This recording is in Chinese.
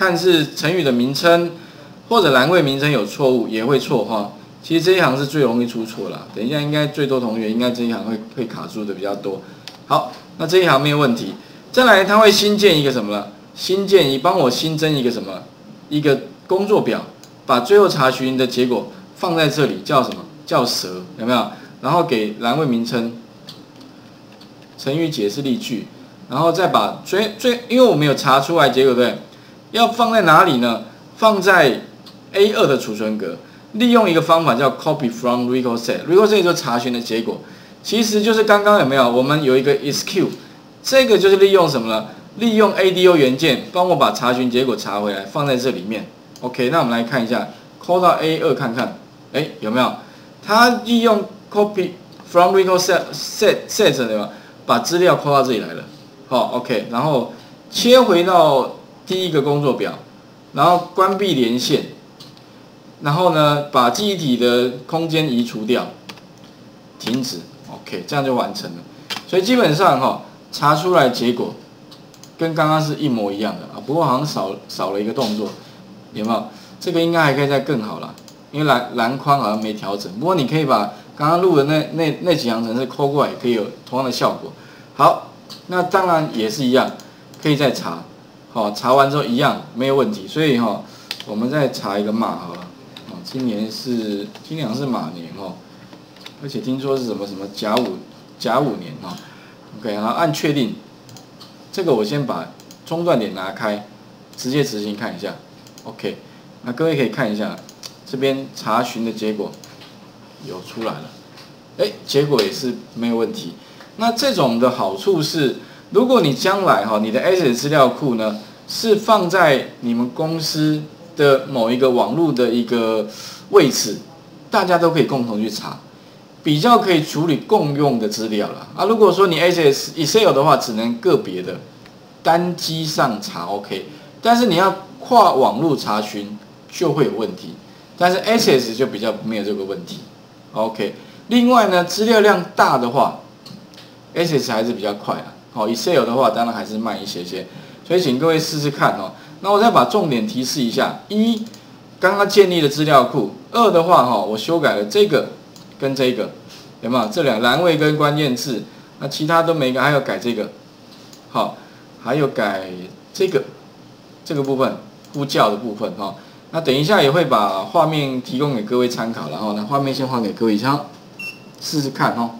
看是成语的名称或者栏位名称有错误也会错哈。其实这一行是最容易出错了，等一下应该最多同学应该这一行会会卡住的比较多。好，那这一行没有问题。再来，他会新建一个什么了？新建一帮我新增一个什么？一个工作表，把最后查询的结果放在这里，叫什么？叫蛇，有没有？然后给栏位名称、成语解释例句，然后再把最最，因为我们有查出来结果，对？要放在哪里呢？放在 A 二的储存格。利用一个方法叫 copy from record set，record set 就查询的结果，其实就是刚刚有没有？我们有一个 execute，这个就是利用什么呢？利用 ADO 元件帮我把查询结果查回来，放在这里面。OK，那我们来看一下拷到 A 二看看，哎，有没有？它利用 Copy from record set set set 对吧？把资料拷到这里来了。好，OK，然后切回到第一个工作表，然后关闭连线。然后呢，把记忆体的空间移除掉，停止，OK，这样就完成了。所以基本上哈，查出来结果跟刚刚是一模一样的啊，不过好像少少了一个动作，有没有？这个应该还可以再更好了，因为蓝蓝框好像没调整。不过你可以把刚刚录的那那那几行程式抠过来，也可以有同样的效果。好，那当然也是一样，可以再查，好，查完之后一样没有问题。所以哈，我们再查一个码哈。今年是今年是马年哦，而且听说是什么什么甲午甲午年哦。OK，然后按确定，这个我先把中断点拿开，直接执行看一下。OK，那各位可以看一下这边查询的结果有出来了，哎，结果也是没有问题。那这种的好处是，如果你将来哈你的 S S 资料库呢是放在你们公司。的某一个网络的一个位置，大家都可以共同去查，比较可以处理共用的资料了啊。如果说你 SS Excel 的话，只能个别的单机上查 OK，但是你要跨网络查询就会有问题。但是 SS 就比较没有这个问题 OK。另外呢，资料量大的话，SS 还是比较快啊。好，Excel 的话当然还是慢一些些，所以请各位试试看哦。那我再把重点提示一下：一，刚刚建立的资料库；二的话，哈，我修改了这个跟这个，有没有？这两栏位跟关键字，那其他都没改，还要改这个，好，还有改这个这个部分呼叫的部分，哈。那等一下也会把画面提供给各位参考，然后呢，画面先换给各位，先试试看，哦。